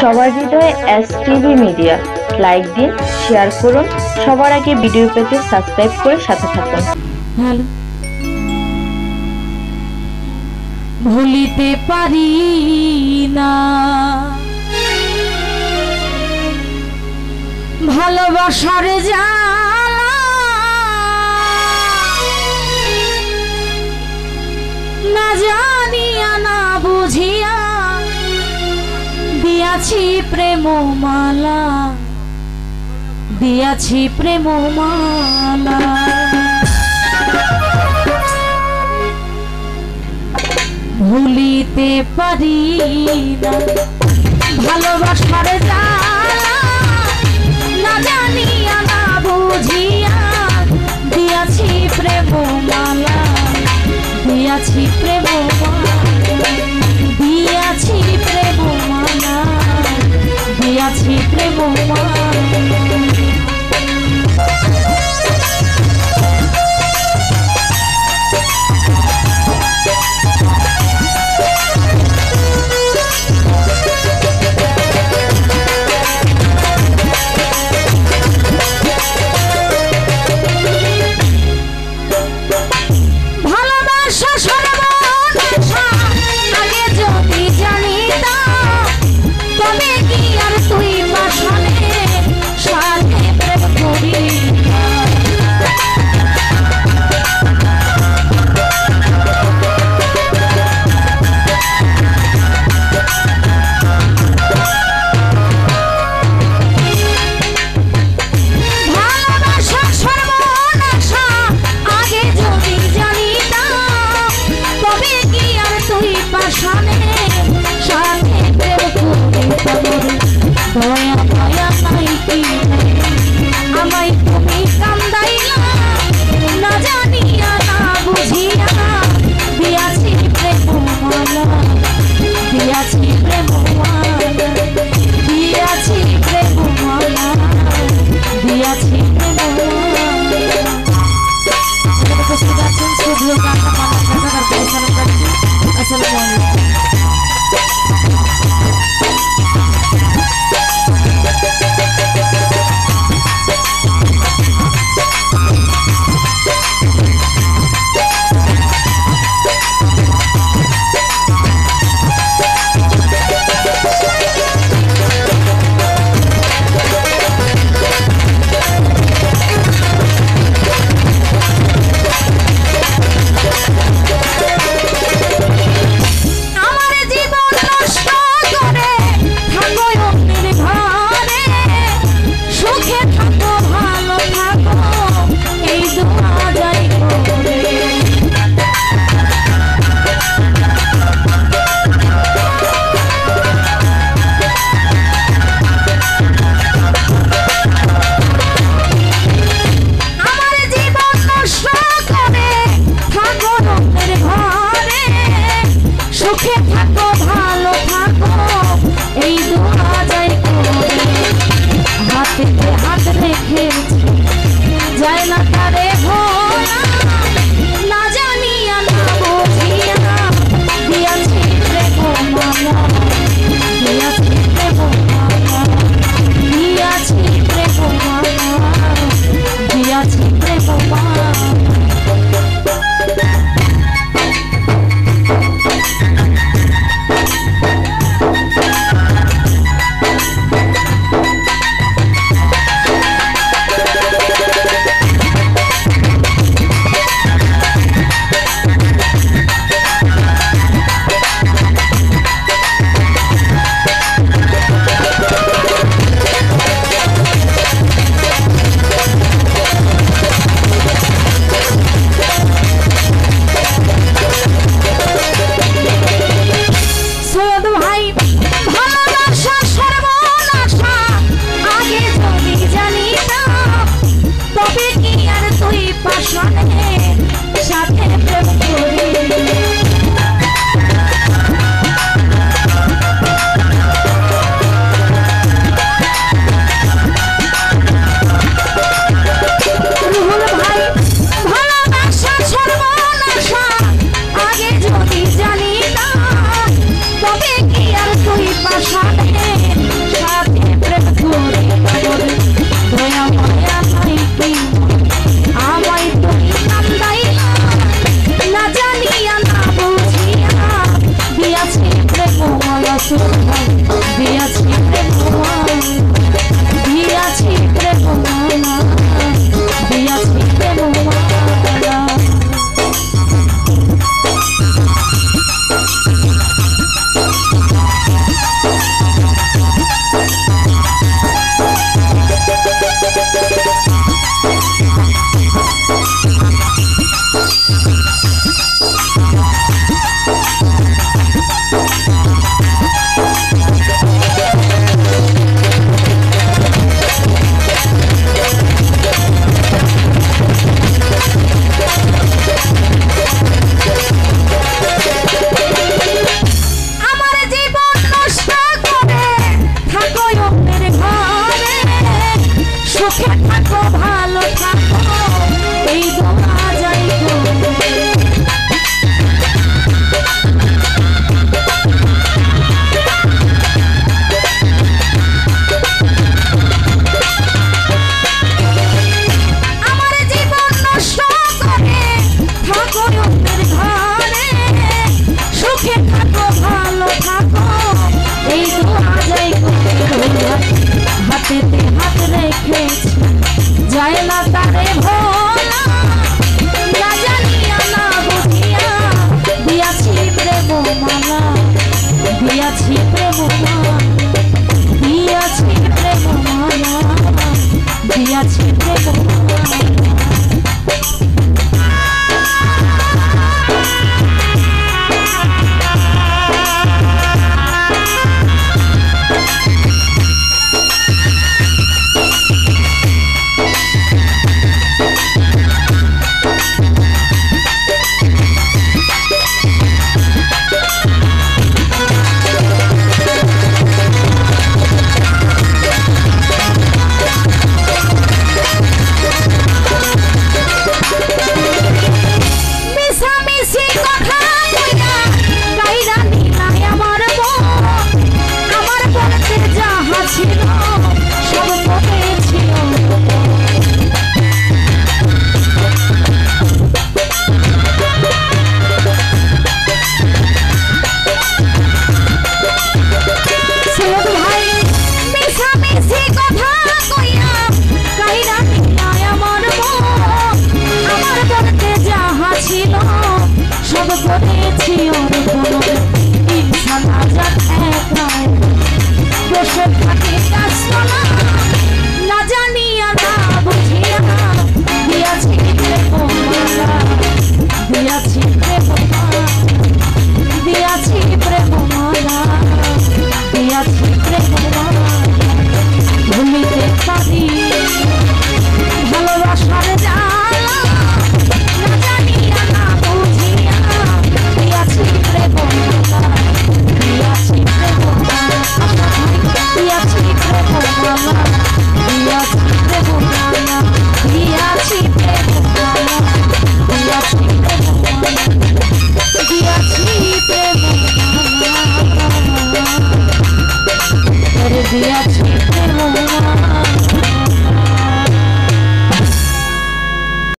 সবার হৃদয়ে S TV media like দিন শেয়ার করুন। সবার আগে ভিডিও পেতে সাবস্ক্রাইব করে সাথে থাকুন। ভুলিতে পারি না। ভালোবাসার জ্বালা দিয়াছি প্রেম মালা দিয়াছি প্রেম মালা ভুলিতে পারি না ভালোবাসার জ্বালা দিয়াছি everyone.